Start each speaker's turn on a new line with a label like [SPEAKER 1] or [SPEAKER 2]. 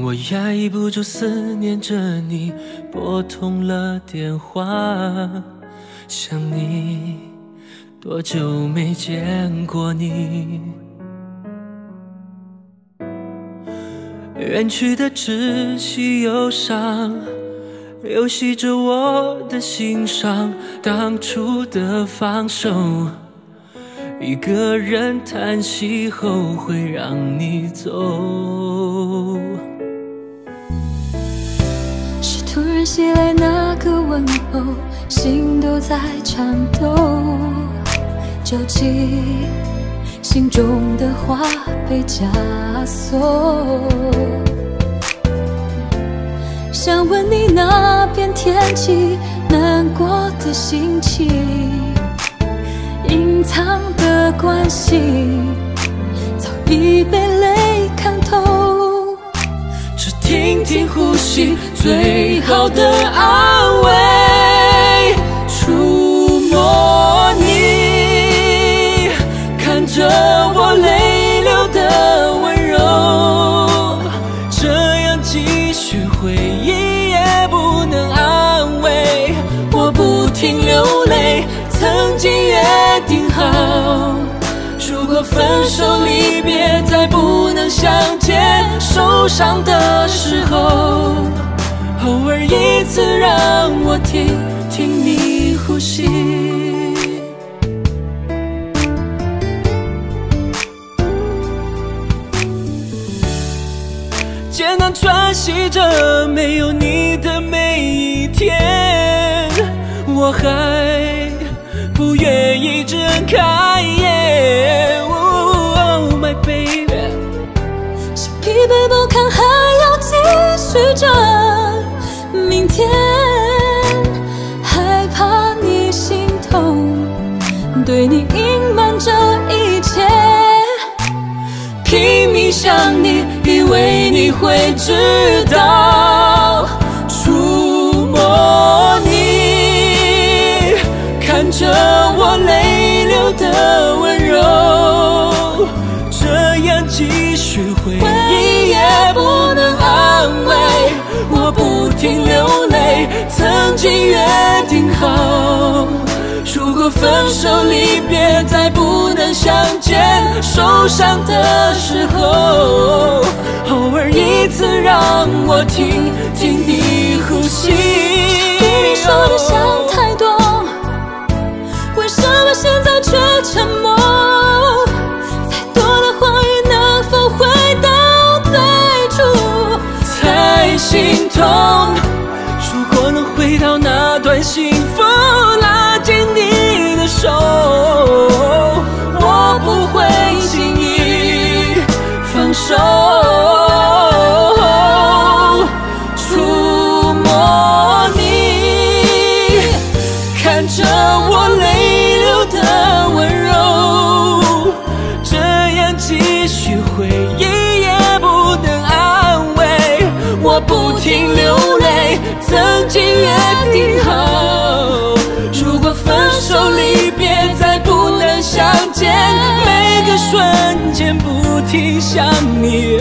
[SPEAKER 1] 我压抑不住思念着你，拨通了电话，想你，多久没见过你？远去的窒息忧伤，游戏着我的心上，当初的放手。一个人叹息后会让你走，
[SPEAKER 2] 起来那个问候，心都在颤抖，焦急，心中的话被枷锁。想问你那边天气，难过的心情。隐藏的关系早已被泪看透，
[SPEAKER 1] 只听听呼吸，最好的安慰。触摸你，看着我泪流的温柔，这样继续回忆也不能安慰。我不停流泪，曾经约。定好，如果分手离别再不能相见，受伤的时候，偶尔一次让我听听你呼吸。艰难喘息着没有你的每一天，我还。不愿意睁
[SPEAKER 2] 对你隐瞒这一切，
[SPEAKER 1] 拼命想你，以为你会知道。触摸你，看着我泪流的温柔，这样继续回忆也不能安慰。我不停流泪，曾经约定好，如果分手在不能相见，受伤的时候，偶尔一次让我听听你呼吸。
[SPEAKER 2] 你说的想太多。为什么现在却沉默，再多的话语能否回到最初？
[SPEAKER 1] 才心痛。如果能回到那段幸福，曾经约定好，如果分手离别再不能相见，每个瞬间不停想你，